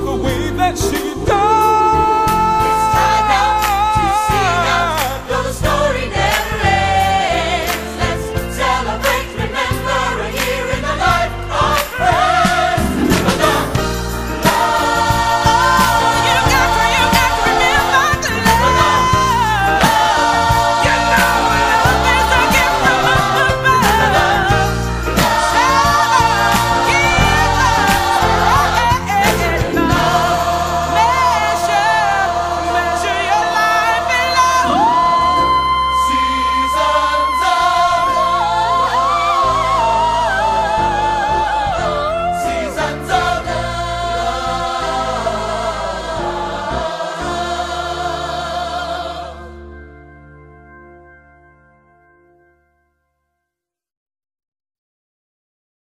the way that she died.